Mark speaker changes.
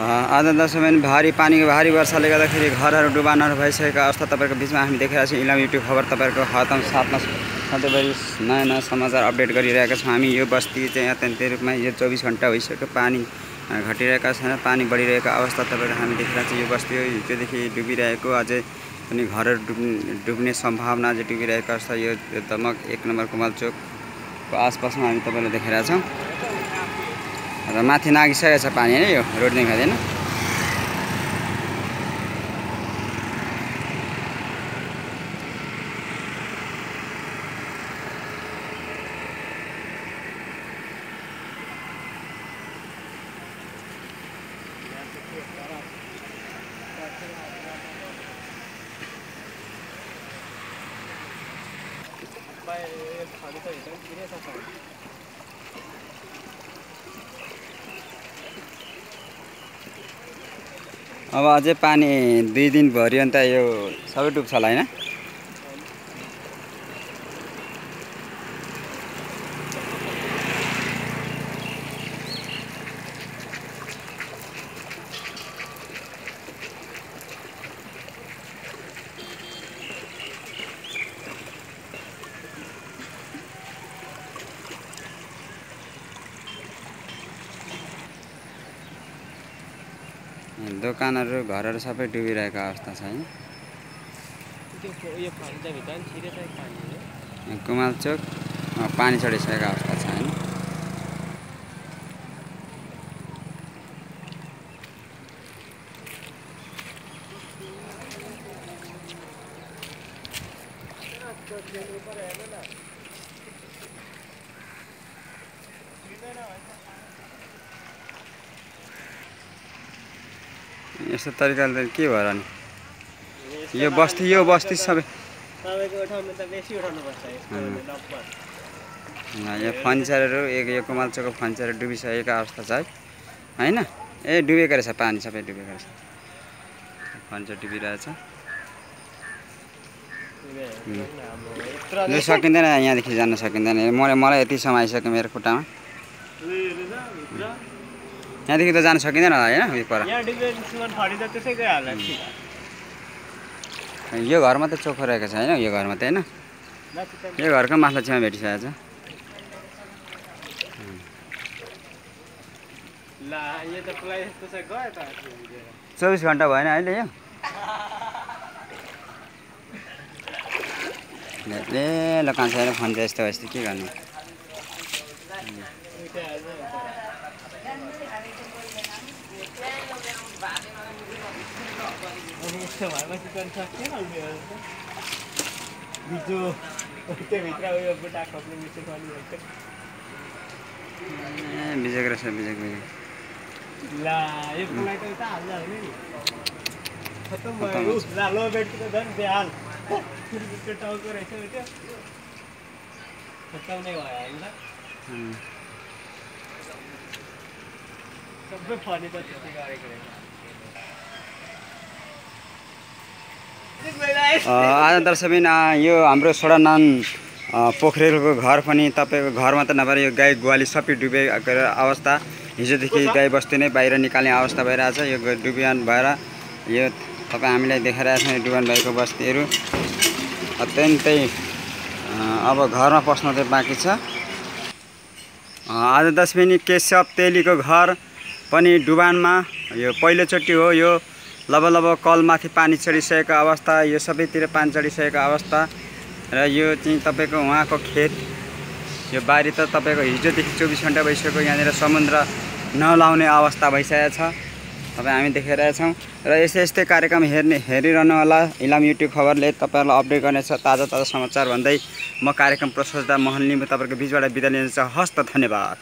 Speaker 1: आज दसैँ पनि भारी पानीको भारी वर्षाले गर्दाखेरि घरहरू डुबानहरू भइसकेका अवस्था तपाईँहरूको बिचमा हामी देखिरहेको छौँ। इलाम युट्युब खबर तपाईँहरूको हतम साथमा सधैँभरि नयाँ नयाँ समाचार अपडेट गरिरहेका छौँ। हामी यो बस्ती चाहिँ अत्यन्तै रूपमा यो चौबिस घन्टा भइसक्यो। पानी घटिरहेका छैन पानी बढिरहेको अवस्था तपाईँहरू हामी देखिरहेको छौँ। यो बस्ती हो हिजोदेखि डुबिरहेको अझै पनि घरहरू डुब्ने डुब्ने सम्भावना अझै डुबिरहेको अवस्था। यो दमक एक नम्बर कुमाल चोकको आसपासमा हामी तपाईँलाई देखाइरहेको छौँ। र माथि नागिसकेको छ पानी होइन यो रोड देखाउँदैन। अब अझै पानी दुई दिन भरि अन्त यो सबै डुब्छ होला होइन? दोकानहरू घरहरू सबै डुबिरहेको अवस्था छ
Speaker 2: हो।
Speaker 1: कुमाल चोक पानी चढिसकेको अवस्था छ होइन यस्तो तरिकाले त के भएर नि? यो बस्ती यो बस्ती सबै यो फर्निचरहरू एक यो कुमाल्चोको फर्निचरहरू डुबिसकेको अवस्था छ है। होइन? ए डुबेको रहेछ पानी सबै डुबेको रहेछ। फर्निचर डुबिरहेछ। यो सकिँदैन यहाँदेखि जान सकिँदैन। मलाई मलाई यति समय आइसक्यो मेरो खुट्टामा। यहाँदेखि त जान सकिँदैन होला होइन यो पर। यो घर मात्रै चोखो रहेको छ होइन यो घर मात्रै होइन।
Speaker 2: त
Speaker 1: यो घरको माथि छेउमा भेटिसकेको छ।
Speaker 2: त त।
Speaker 1: चौबिस घन्टा भएन अहिले यो। ले ल कान्छा फोन चाहिँ यस्तो यस्तो के गर्नु?
Speaker 2: यस्तो भएपछि पनि सक्थेन बिजो त्योभित्र उयो बुटा खोप्ने हुन्छ
Speaker 1: ए बिजोक रहेछ बिजोक बिजोक
Speaker 2: ला यो पुलाई त उता हाल्दा हुने नि खतम भयो। ला लो बेडको झन् त्यो टाउको रहेछ त्यो खतम नै भयो होइन. सबै फर्ने त त्यति गरेको रहेछ
Speaker 1: आज दर्शकबिन यो हाम्रो सोडानान पोखरेलको घर पनि तपाईँको घर मात्र नभएर यो गाई ग्वाली सबै डुबेको अवस्था। हिजोदेखि गाई बस्तु नै बाहिर निकाल्ने अवस्था भइरहेछ। यो डुबियान भएर यो तपाईँ हामीलाई देखाइरहेको छ यो डुबान भएको बस्तीहरू। अत्यन्तै अब घरमा पस्न चाहिँ बाँकी छ। आज दसमिनी केशव तेलीको घर पनि डुबानमा यो पहिलोचोटि हो यो लब लब कलमाथि पानी चढिसकेको अवस्था यो सबैतिर पानी चढिसकेको अवस्था। र यो चाहिँ तपाईँको उहाँको खेत यो बारी त तपाईँको हिजोदेखि चौबिस घन्टा भइसक्यो यहाँनिर समुद्र नलाउने अवस्था भइसकेको छ। तपाईँ हामी देखाइरहेछौँ र यस्तै यस्तै कार्यक्रम हेर्ने हेरिरहनु होला। इलाम युट्युब खबरले तपाईँहरूलाई अपडेट गर्नेछ। ताजा ताजा समाचार भन्दै म कार्यक्रम प्रस्तुता मोहन लिम्बू तपाईँहरूको बिचबाट बिदा लिने छ हस्त धन्यवाद।